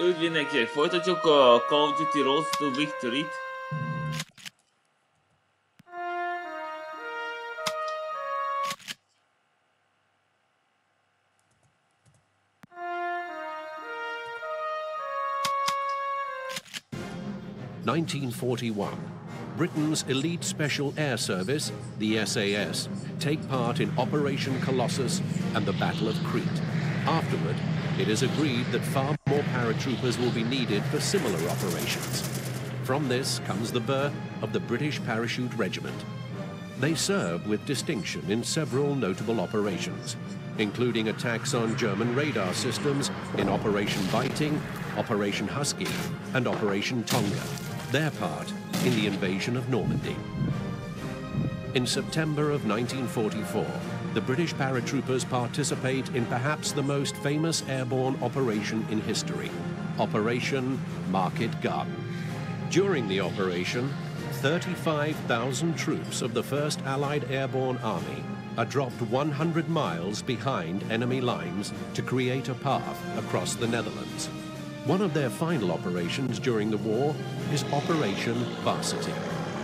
Üdv mindenkinek, folytatjuk a Call of Duty Road to Victory-t. Nineteen forty-one. Britain's elite special air service, the SAS, take part in Operation Colossus and the Battle of Crete. Afterward, it is agreed that far more paratroopers will be needed for similar operations. From this comes the birth of the British Parachute Regiment. They served with distinction in several notable operations, including attacks on German radar systems in Operation Biting, Operation Husky, and Operation Tonga, their part in the invasion of Normandy. In September of 1944, the British paratroopers participate in perhaps the most famous airborne operation in history, Operation Market Garden. During the operation, 35,000 troops of the 1st Allied Airborne Army are dropped 100 miles behind enemy lines to create a path across the Netherlands. One of their final operations during the war is Operation Varsity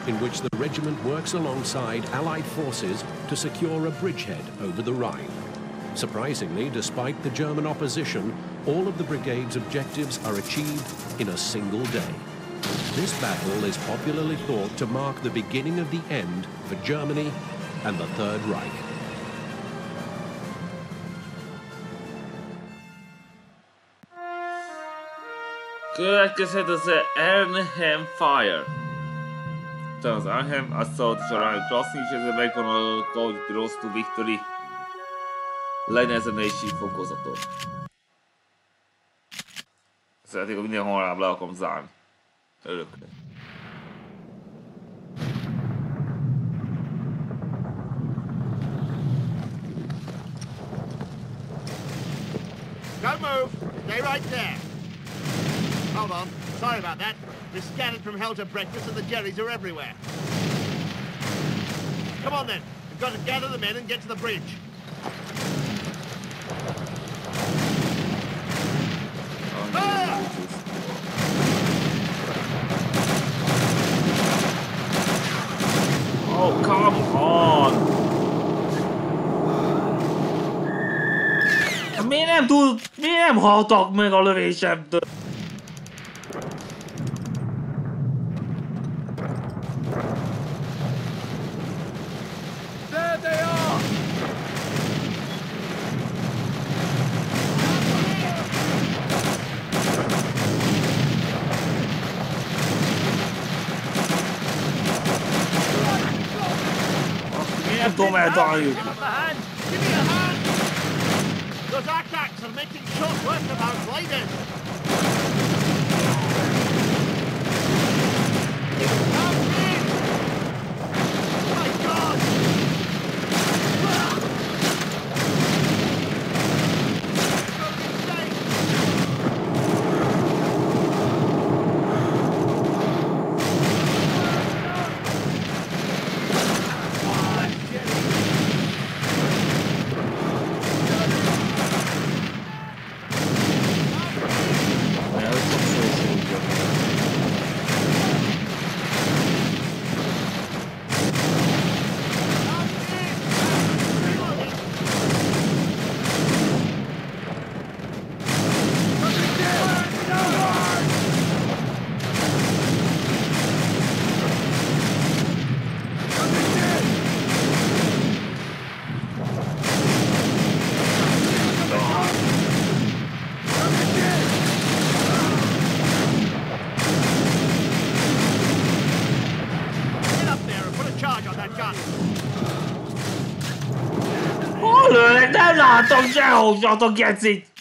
in which the regiment works alongside Allied forces to secure a bridgehead over the Rhine. Surprisingly, despite the German opposition, all of the brigade's objectives are achieved in a single day. This battle is popularly thought to mark the beginning of the end for Germany and the Third Reich. Következhet az Arnhem Fire. Tehát az Arnhem, Victor za him. I saw the surrounding crossing is a very gonna go draws to victory. Legyen ez a négy fokozatot. Szeretnék, hogy minden hamarabb le akarom Don't move! Stay right there! Hold on. Sorry about that. We're scattered from hell to breakfast and the Jerrys are everywhere. Come on then. We've got to gather the men and get to the bridge. Ah! Oh, come on! Miért nem tud, miért nem haltak meg a lövésemtől? Eltalálni? Give up a hand! Give me a hand! Those are making short work of our gliders! Me! My God! Nem látom sehol, a gecit! There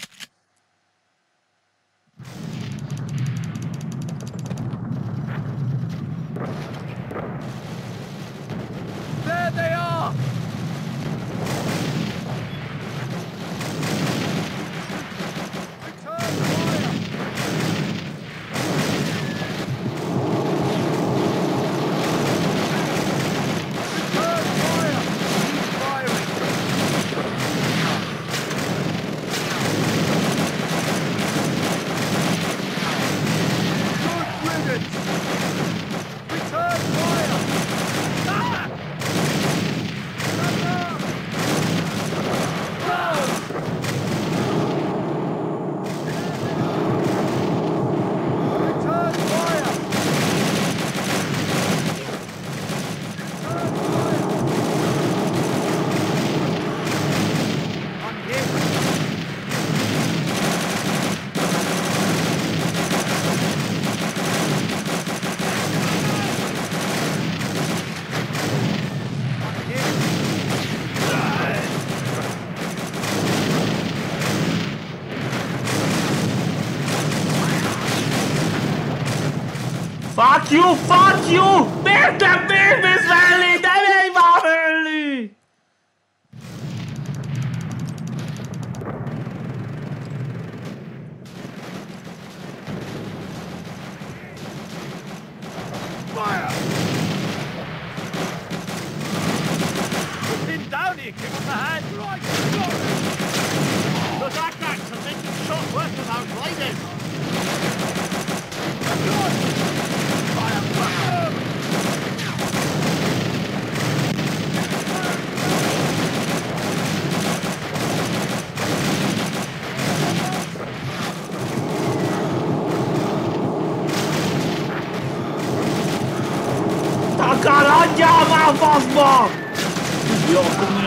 you! Fuck you!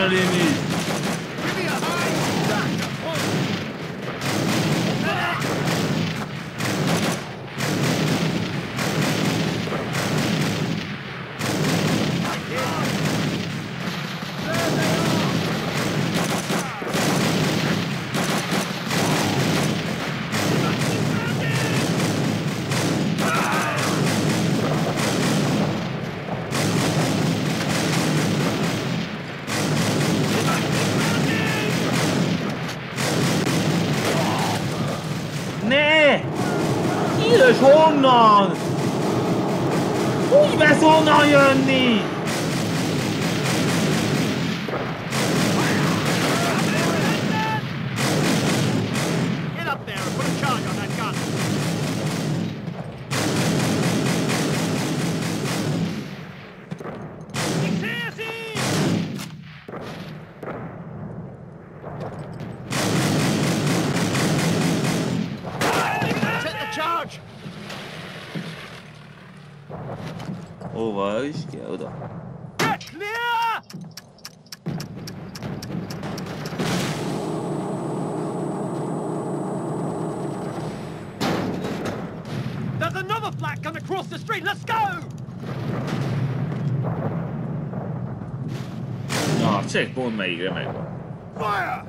enemy Österreich. Ja, oder? There's another flat coming across the street. Let's go! Ah, c'è il buon meglio, meglio. Fire!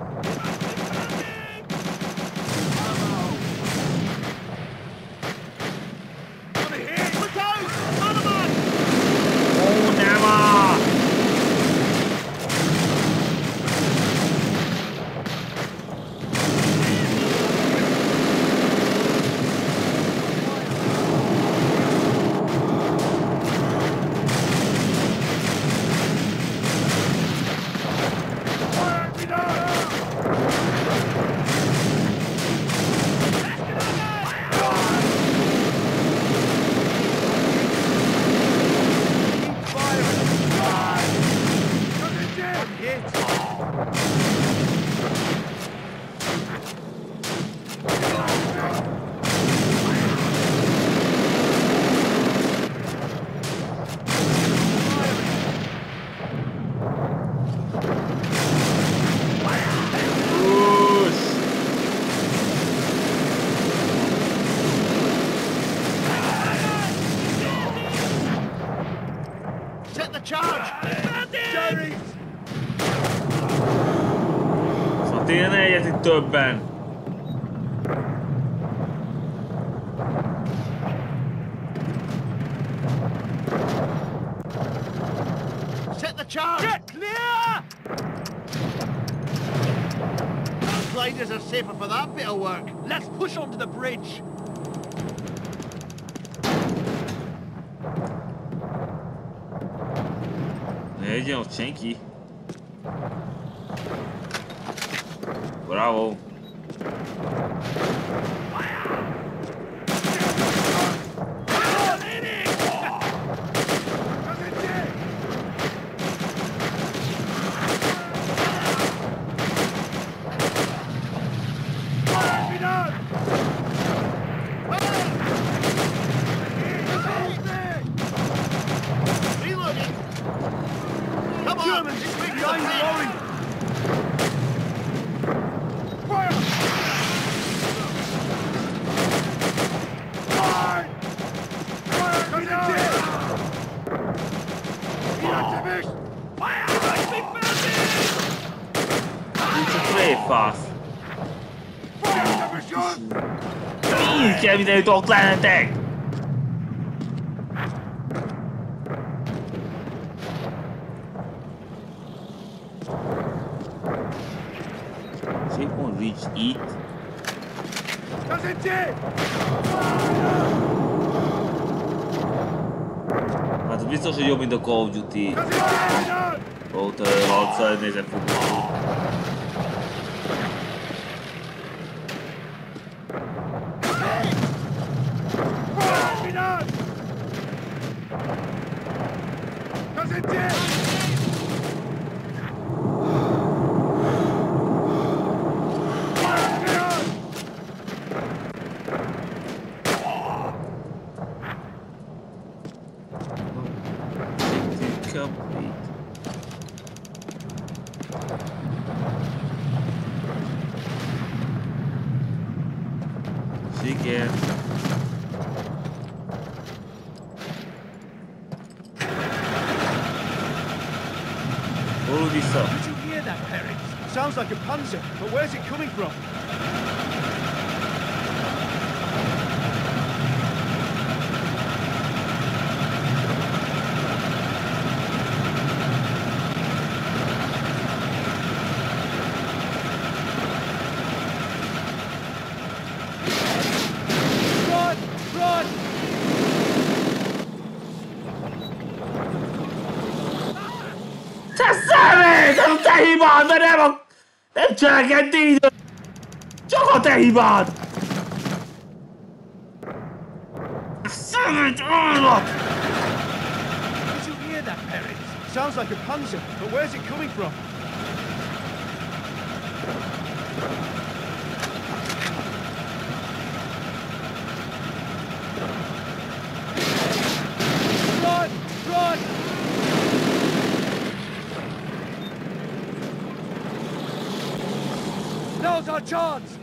többen. Set the charge! Get clear! Our gliders are safer for that bit of work. Let's push onto the bridge. There's you know, Chinky. Bravo. Fish! Fire! Must be found! Nincs play fasz! Így kell minden jutok lennetek! She won't reach it. Doesn't it? Biztos, hogy jobb, mint a Call of Duty. Ott uh, harca nézett futball. Siker. Hol vissza? Did you hear that, Perry? Sounds like a panzer, but where's it coming from? Run! Run! Te szemét! Ez a de nem. Nem cselekedni így! Csak te hibád! Szemét állat! Did you hear that, Perry? Sounds like a panzer, but where's it coming from? Now's our chance!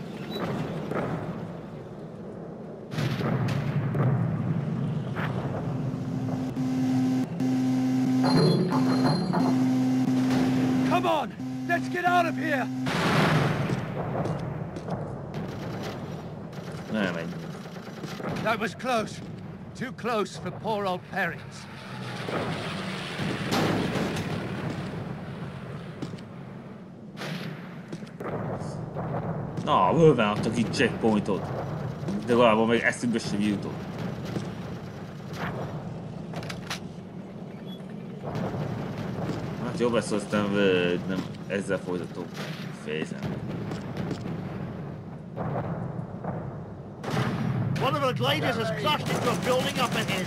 Come on! Let's get out of here! Nem megy. That was close. Too close for poor old Perrins. Na, bőven adtak itt checkpointot. De valahol még eszünkbe sem jutott. Hát jobb lesz aztán ö, nem ezzel folytatom. Fejezem. One of our gliders has crashed into a building up ahead.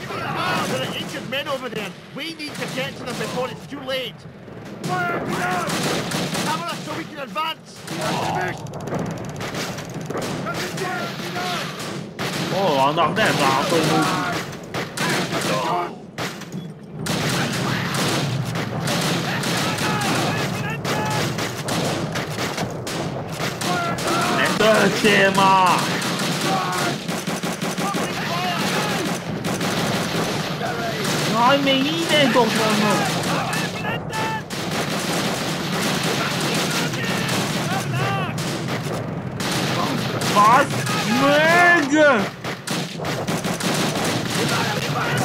There are injured men over there. We need to get to them before it's too late. Fire me on! Cover us so we can advance. Doesn't it? Hol vannak? Nem látom, hogy... Ne töltsél már! Jaj, még innen ott vannak! Basz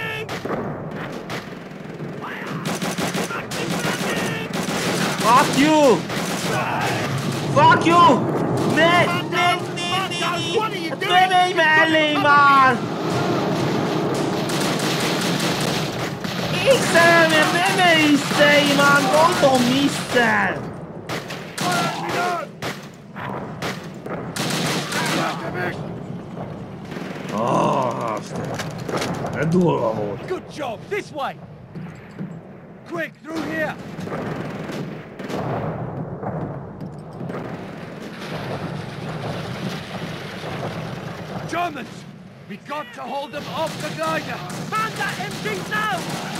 meg! Fuck you! Fuck you! Ne, ne, ne, ne, What are you doing? ne, ne, mellé már! Istenem, már, gondolom isztel! Ah, Isten. Ez durva. Good job. This way. Quick, through here. Germans! We got to hold them off the glider! Man that MG now!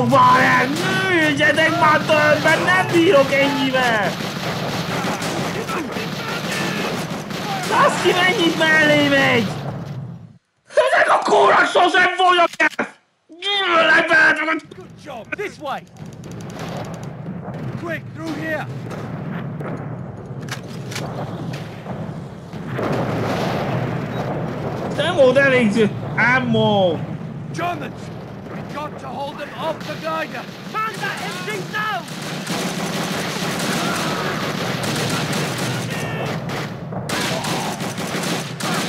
Tessék, fogjatok már el! Nőjetek már többen, nem bírok ennyivel! Azt ki mennyit mellé megy! Ezek a kórak sosem fognak el! Gyűlölek! Good job. This way. Quick, through here. Nem elég ammo! Germans! We've got to hold them off the Geiger. Man that MG now!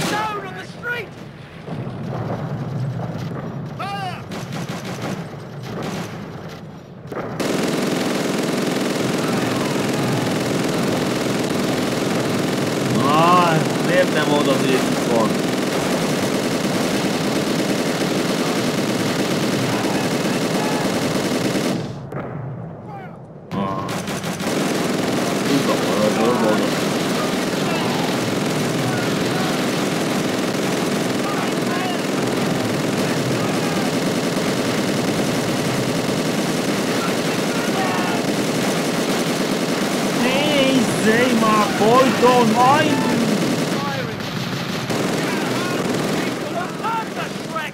Down on the street! Fire! Aj, miért nem oda az van? Ah. Tudom, az oda. Nézzél már folyton, majd! Shrek!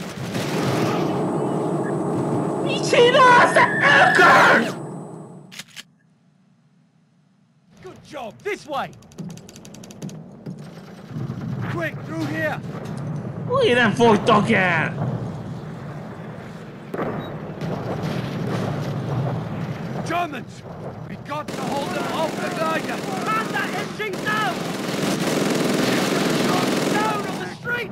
Mit csinálsz, te ökör? Good job. This way. Quick, through here. Úgy nem fogytak el! Germans! We've got to hold them off the Geiger. Man that MG now! Down on the street!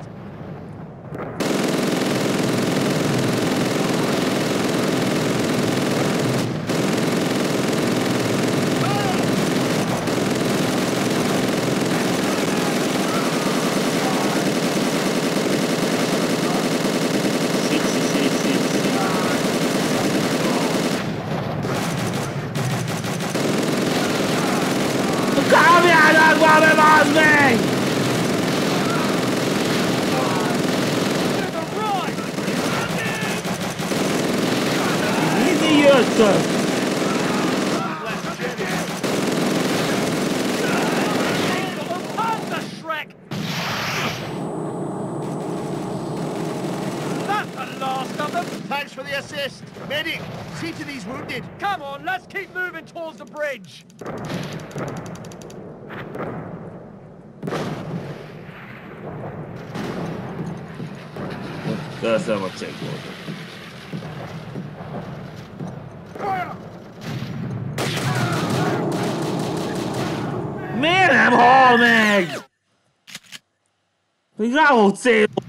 Sí, sí, sí, sí, sí. Kapjának valami, bazd meg! To the right! Mindig jöttök! Panda Shrek! That's the last of them! Thanks for the assist. Medic, see to these wounded. Come on, let's keep moving towards the bridge! Köszönöm a checkpointot. Fire! Miért nem hal meg? Még rá volt cél. Does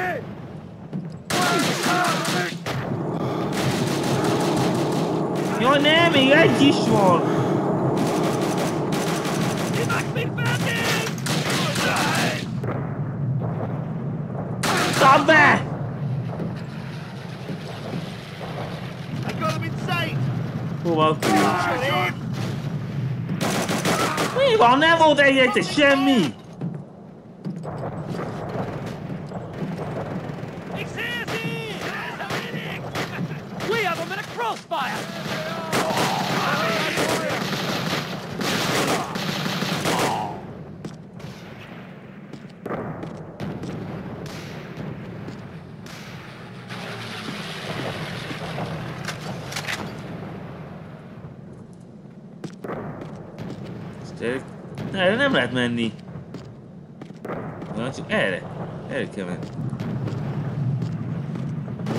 it did! Jaj, nem, még egy is van. Kap be! I got them in sight. Hova? Sure aim. Mi van? Nem volt egy egyszer semmi! We crossfire! Erre nem lehet menni. Na, csak erre. Erre kell menni.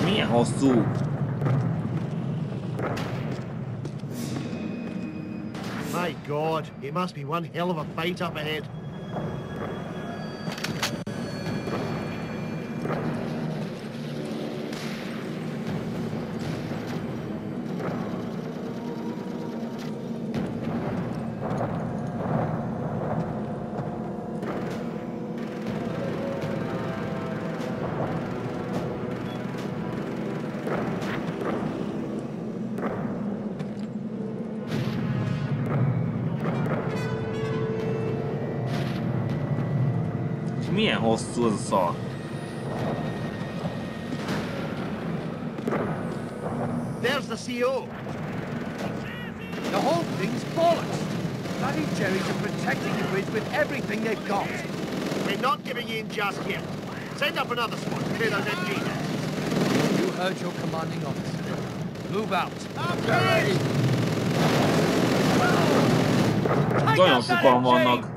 Milyen hosszú? God, it must be one hell of a fight up ahead. Milyen hosszú az a szar? There's the CO. The whole thing's bollocks. Bloody Jerry's are protecting the bridge with everything they've got. We're not giving in just yet. Send up another squad to clear those MG nests. You heard your commanding officer. Move out. Nagyon sokan vannak.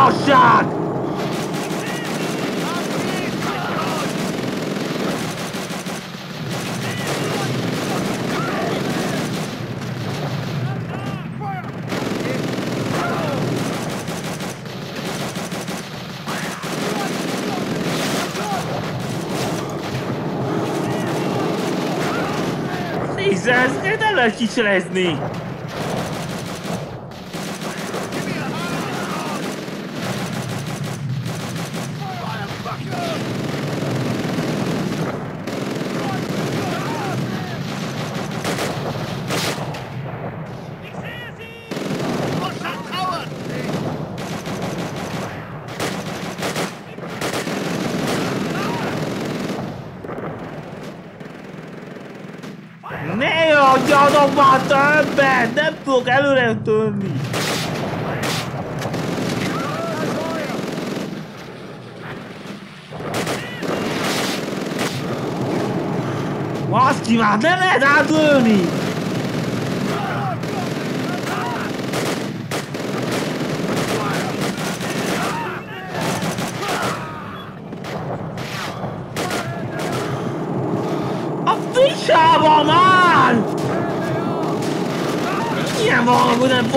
Igazság! Nézze, ezt nem lehet kicselezni! Watch that tower! Ne adjanak már többet! Nem tudok előre törni! Baszki már, nem lehet átölni!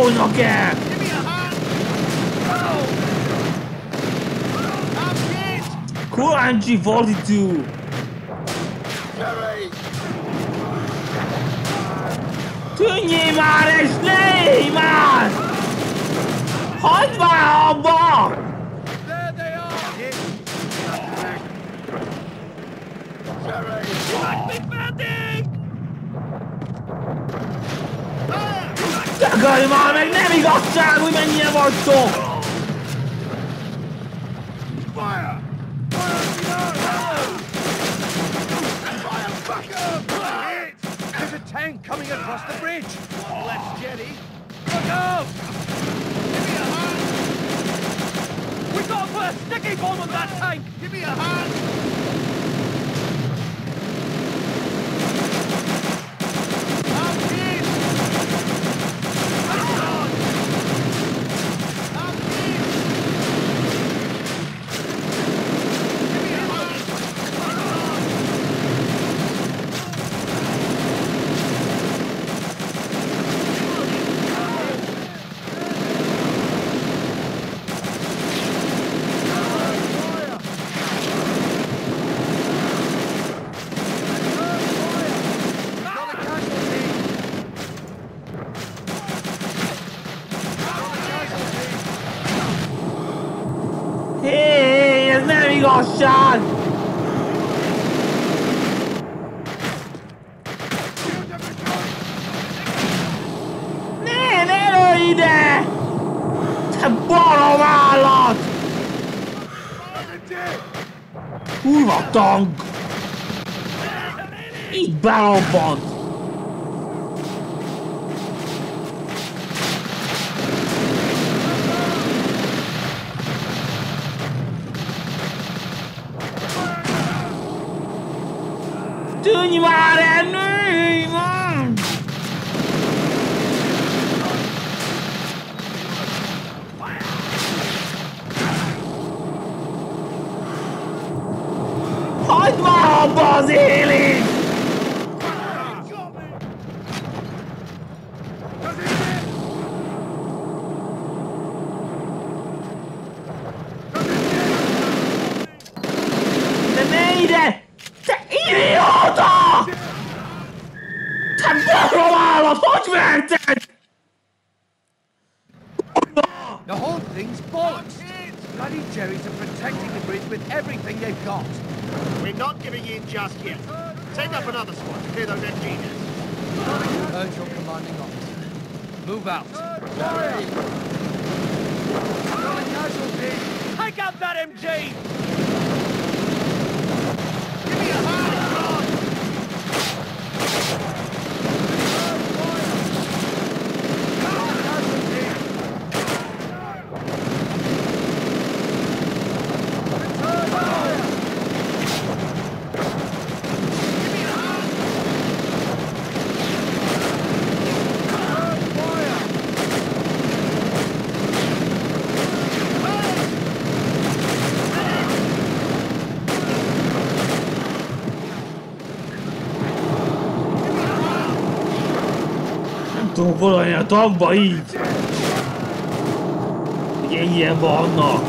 Valami nem fognak el! Give me a hand! I'm hit! Crunchy 42! Tűnjél már és légy már! Hagyd már abba! Takarj már meg, nem igazság, hogy mennyire vagytok! Tank coming across the bridge! Look out! We've got to put a sticky bomb on that tank! Give me a hand! Ide! Te barom állat! Kurva tank! Így berobbant! Bloody Jerry's are protecting the bridge with everything they've got. We're not giving in just yet. Send up another squad to clear those MG nests. Urge your commanding officer. Move out. Take out that MG! Give me a hand, God! valamilyen tagba így. Ugye ilyen vannak.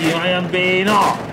Ilyen béna!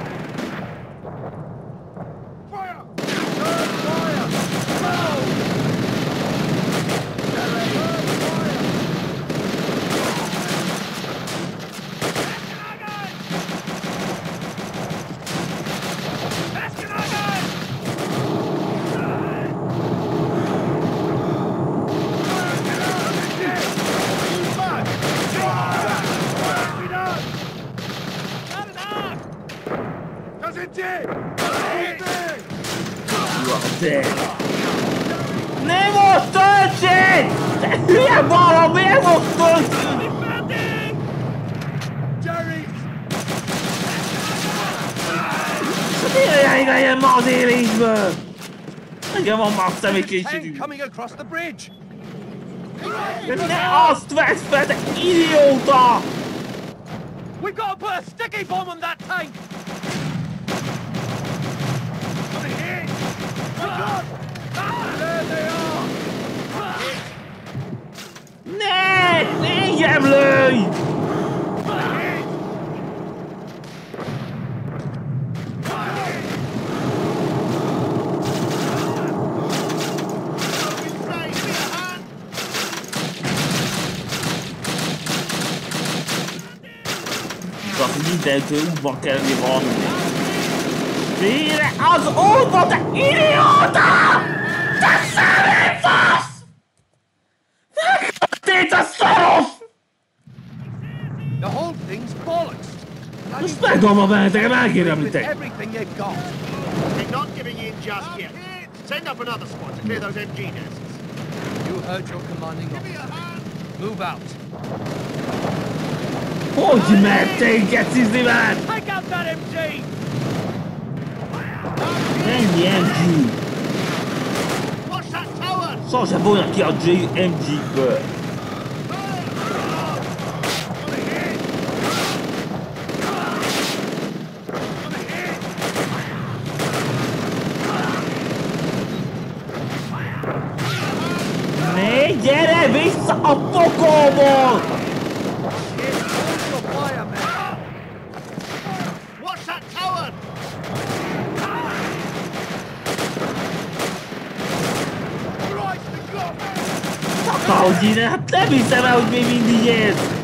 Nekem van már Tank személykészségünk. coming across the bridge! Vedd fel, te idióta! We've got to put a sticky bomb on that tank! There they are! Ne! Ne engem lőj! Ray, give me a hand! Csak mindentől útban kell lenni valaminek. Végre az útba, te idióta! Te szemétfasz! Megkötét a szaros! The whole thing's bollocks! Bloody Most megdom a benneteket, with megérdemlitek. everything they've got. We're not giving in just yet. Send up another squad to clear those MG nests. You heard your commanding officer. Move out. Hogy merték gecizni már? Take out that MG! Ennyi MG. Watch that tower! Sose volna ki a G- MG-ből. Ne gyere vissza a pokolból! Hold your fire, man! Watch that tower! Ahogy innen, hát nem hiszem el, hogy még mindig érsz!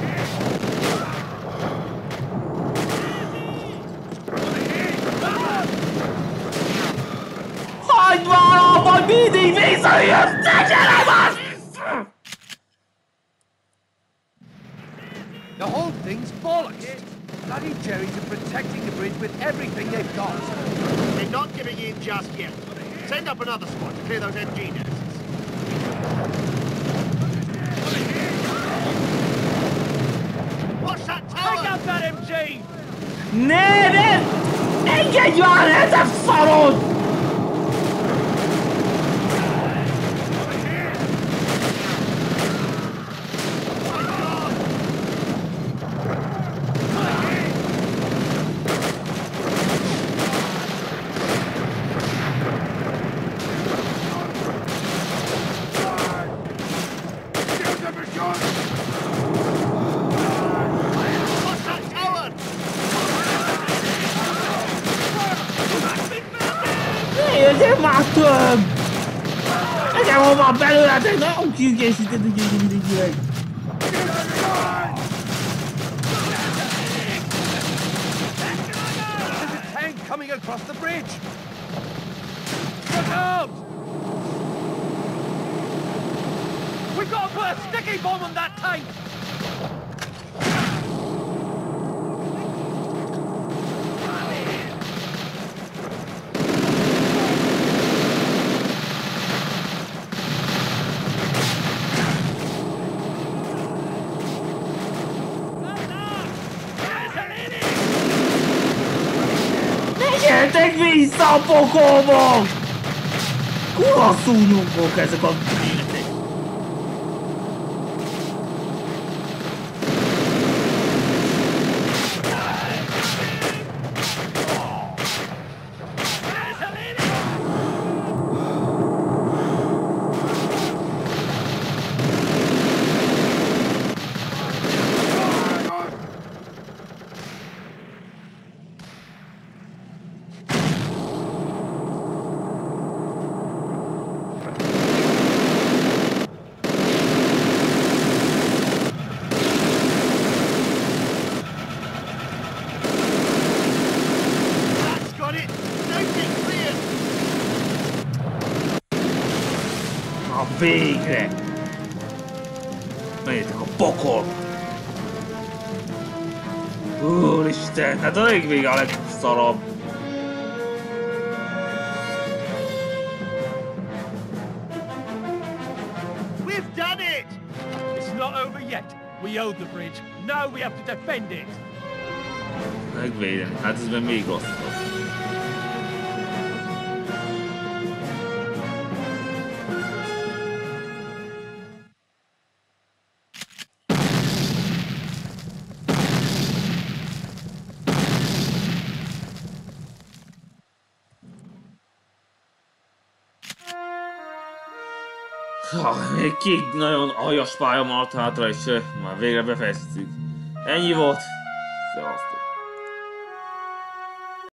Hagyd valahol, majd mindig visszajössz, te gyere már! The whole thing's bollocks! Bloody Jerry's are protecting the bridge with everything they've got. They're not giving in just yet. Send up another squad to clear those MG nests. Tower! out that MG! Ne, ne! Engedj már el, te szarod! To put a sticky bomb on that tank! Ne gyertek vissza a pokolba! Kurva szúnyogok ezek a gyerekek. That's got it! Nice and clear! Na végre! Menjetek a pokolba! Úristen, hát végvége a legszarabb. We've done it! It's not over yet. We own the bridge. Now we have to defend it. Megvédeni, hát ez még még rosszabb. Két nagyon aljas pálya maradt hátra, és eh, már végre befejeztük. Ennyi volt. Szevasztok.